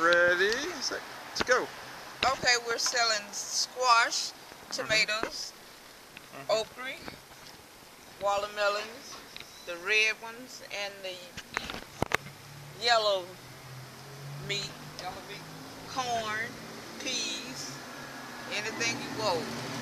Ready, set, to go. Okay, we're selling squash, mm-hmm. tomatoes, Mhm. okra, watermelons, the red ones, and the Yellow meat. corn, peas, anything you want.